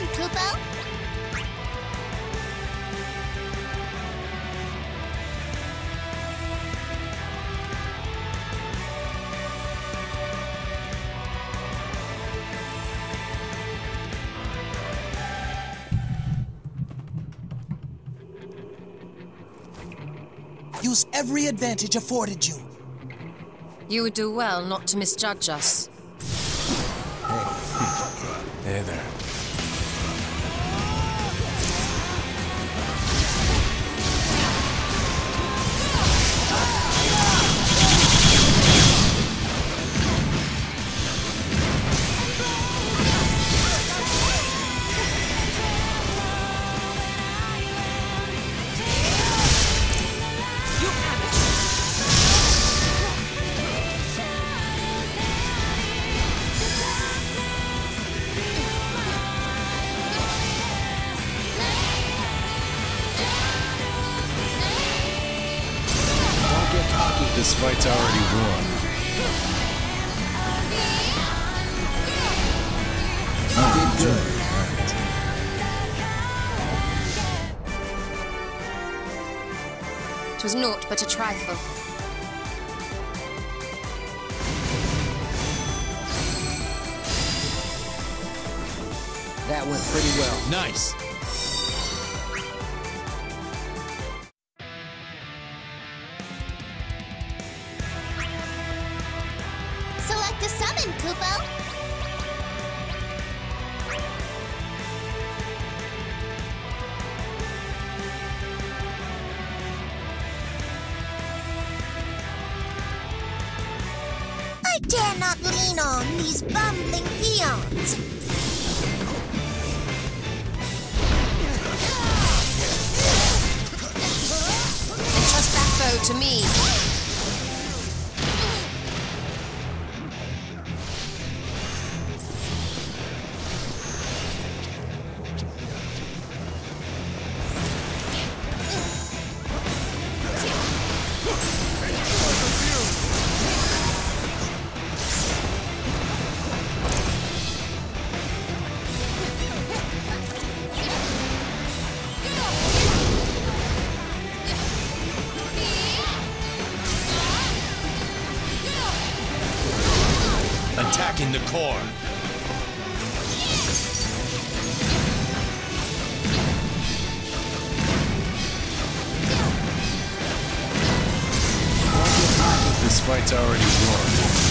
summon, Kupo. Use every advantage afforded you. You would do well not to misjudge us. Hey there. Fight's already won. You did good. Twas naught but a trifle. That went pretty well. Nice. Summon, Kupo. I dare not lean on these bumbling peons. To me. Core. This fight's already won.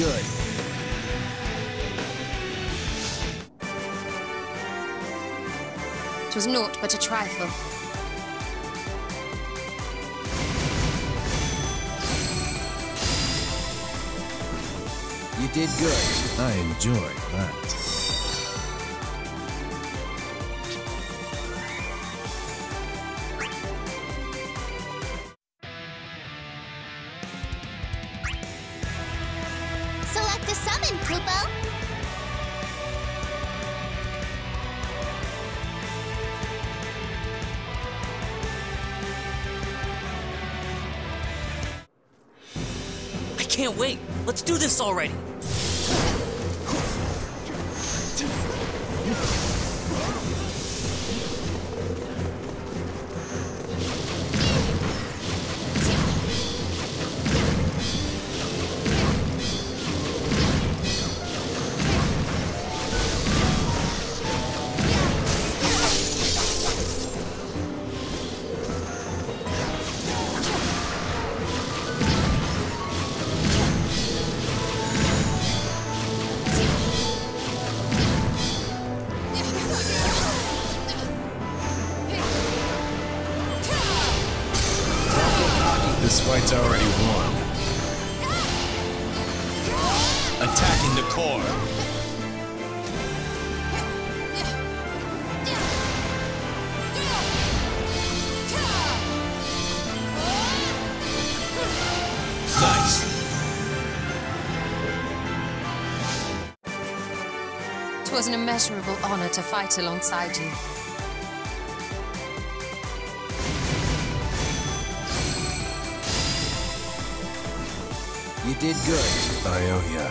You bad. did good. Twas naught but a trifle. You did good. I enjoy that. A summon, Kupo. I can't wait. Let's do this already. Fight's already won. Attacking the core. Nice. It was an immeasurable honor to fight alongside you. You did good. I owe ya.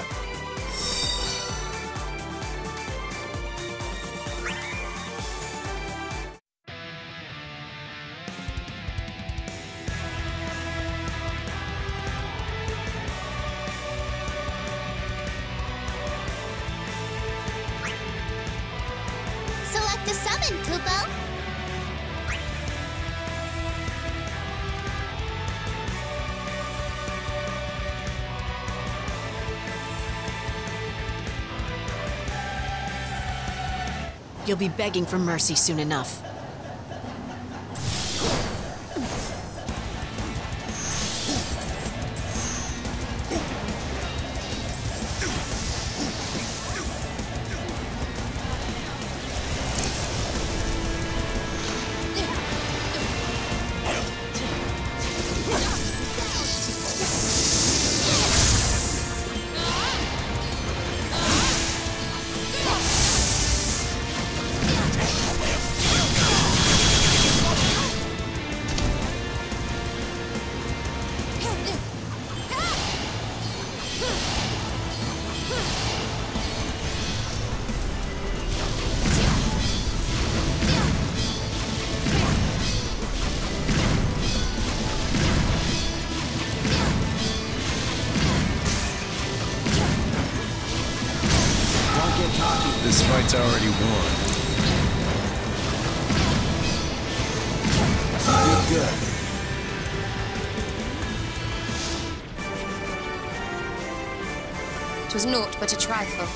Select a summon, Kupo. You'll be begging for mercy soon enough. It was naught but a trifle.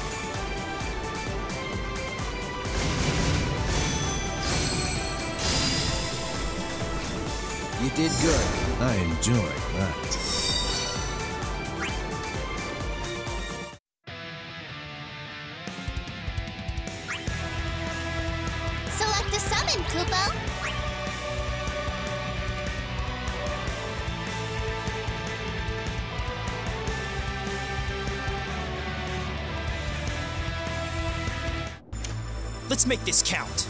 You did good. I enjoy that. Select a summon, Kupo. Let's make this count.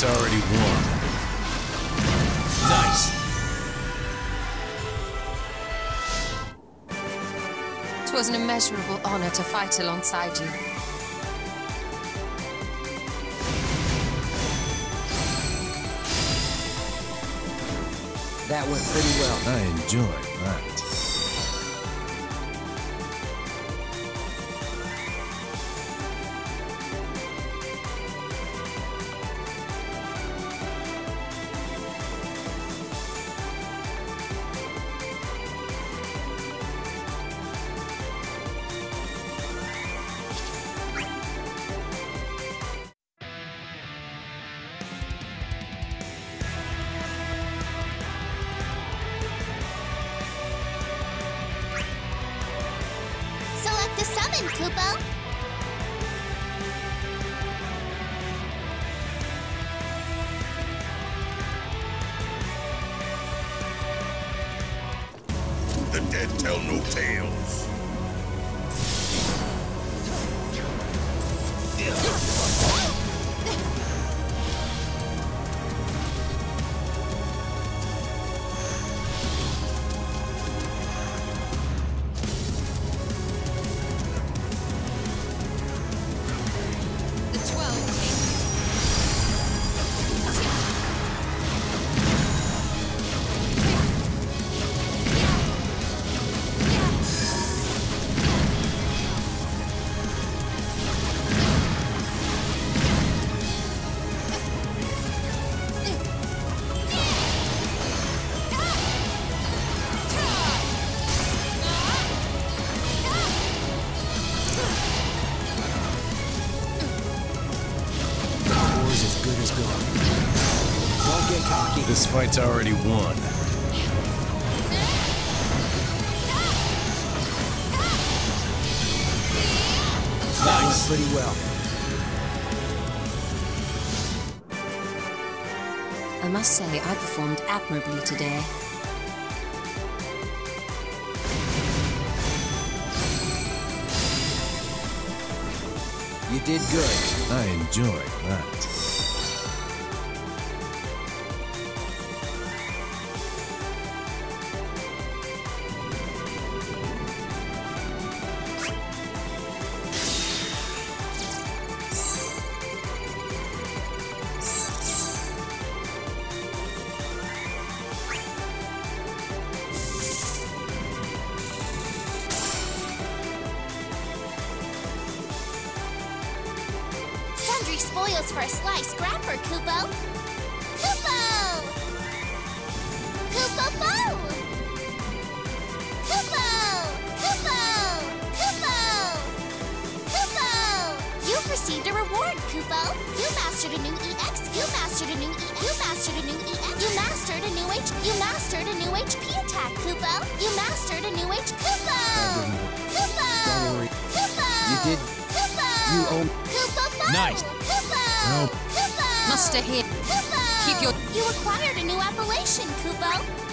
Cocky. This fight's already won. Nice. It was an immeasurable honor to fight alongside you. That went pretty well. I enjoy that. Select a fight's already won. That went pretty well. I must say, I performed admirably today. You did good. I enjoyed that. Sundry spoils for a slice. Grab her, Kupo. Kupo! Kupo Bo! Kupo! Kupo! Kupo! Kupo! You've received a reward, Kupo. You mastered a new EX. You mastered a new EX. You mastered a new EX. You mastered a new H. You mastered a new HP attack, Kupo. You mastered a new H. Kupo! Kupo! Don't worry. Kupo! You did. Kupo! You own. Kupo Bo! Nice. Kupo! Well- Kupo! Master here. Keep your- You acquired a new appellation, Kupo.